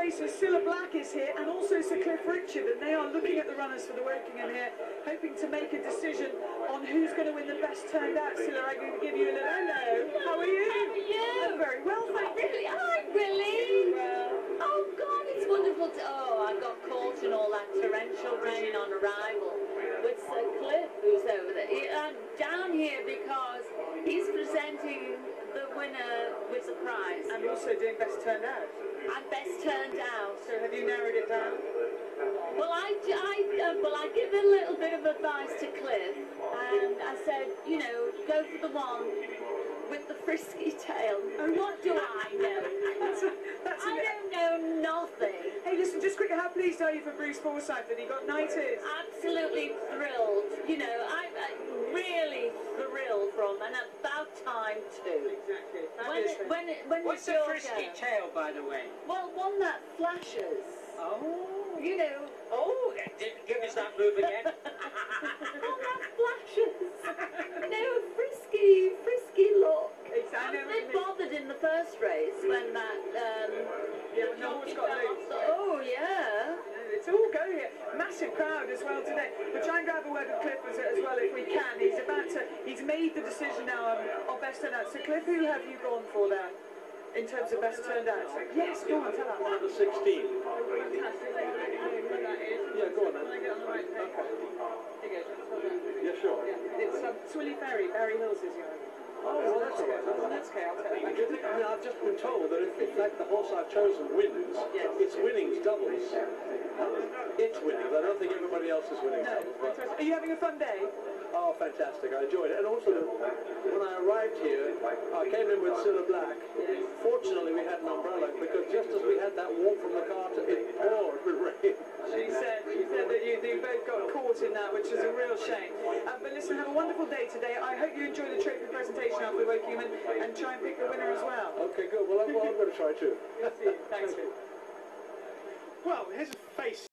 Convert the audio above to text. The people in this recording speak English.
faces, Cilla Black is here and also Sir Cliff Richard, and they are looking at the runners for the Wokingham here, hoping to make a decision on who's going to win the best turned out. Cilla, I'm going to give you a little hello. How are you? How are you? I'm very well, thank you. Really? Hi, Willie. Well, Oh, God, it's wonderful to... Oh, I got caught in all that torrential rain on arrival with Sir Cliff, who's over there. He- I'm down here because he's presenting the winner with a prize. and also doing best turned out. I'm best turned out. So have you narrowed it down? Well, I, I, uh, well, I give a little bit of advice to Cliff, and I said, you know, go for the one with the frisky tail. And what do I know? That's, that's I don't know nothing. Hey, listen, just quickly, how pleased are you for Bruce Forsyth that he got knighted? Absolutely thrilled. You know, I'm uh, really thrilled from, and about time too. Exactly. When, it, when, it, when What's it's the frisky go? tail, by the way? Well, one that flashes. Oh. You know, Oh, didn't give us that move again. one that flashes. no, frisky, frisky look. Exactly. I was a bit bothered in the first race when that. Um, Yeah, the horse got loose. Oh yeah. It's all going here. Massive crowd as well today. We'll try and grab a word with Cliff as, as well if we can. He's about to, he's made the decision now on, on best turned out. So Cliff, who have you gone for there? In terms of best turned out? Yes, go on, tell us. Number 16. Yeah, go on then. When I get on the right page. Here you go. Hold on. Yeah, sure. Yeah, it's um, Swilly Ferry, Barry Hills is your Oh, well, that's right. That's okay, I'll tell you. I mean, I've just been told that if, in fact, the horse I've chosen wins, Yes. its winnings doubles. Its winnings. Think everybody else is winning No. Are you having a fun day? oh, fantastic. I enjoyed it. And also, when I arrived here, I came in with Cilla Black. Fortunately, we had an umbrella because just as we had that walk from the car to it poured with rain. She said, she said that you, you both got caught in that, which is a real shame. Uh, but listen, have a wonderful day today. I hope you enjoy the trophy presentation after the Wokingham and, and try and pick the winner as well. Okay, good. Well, I'm, well, I'm going to try too. To. Thanks, Well, here's a face